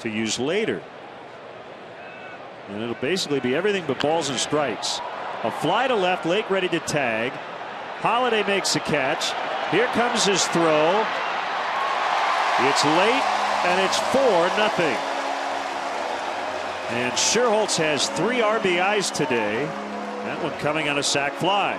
to use later. And it'll basically be everything but balls and strikes. A fly to left, Lake ready to tag. Holliday makes a catch. Here comes his throw. It's late, and it's 4 nothing. And Schierholtz has three RBIs today. That one coming on a sac fly.